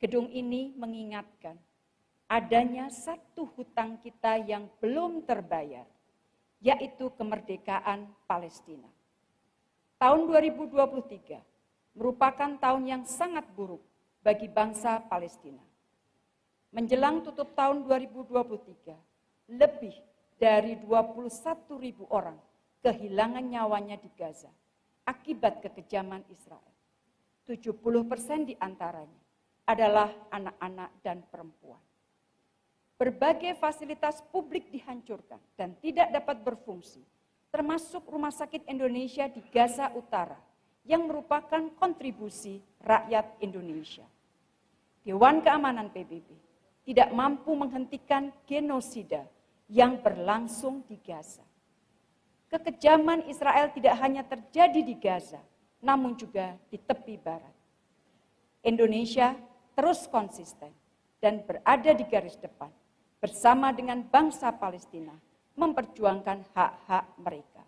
Gedung ini mengingatkan adanya satu hutang kita yang belum terbayar, yaitu kemerdekaan Palestina. Tahun 2023 merupakan tahun yang sangat buruk bagi bangsa Palestina. Menjelang tutup tahun 2023, lebih dari 21 ribu orang kehilangan nyawanya di Gaza akibat kekejaman Israel. 70 persen di antaranya adalah anak-anak dan perempuan. Berbagai fasilitas publik dihancurkan dan tidak dapat berfungsi, termasuk Rumah Sakit Indonesia di Gaza Utara yang merupakan kontribusi rakyat Indonesia. Dewan Keamanan PBB tidak mampu menghentikan genosida yang berlangsung di Gaza. Kekejaman Israel tidak hanya terjadi di Gaza, namun juga di tepi barat. Indonesia terus konsisten dan berada di garis depan bersama dengan bangsa Palestina memperjuangkan hak-hak mereka.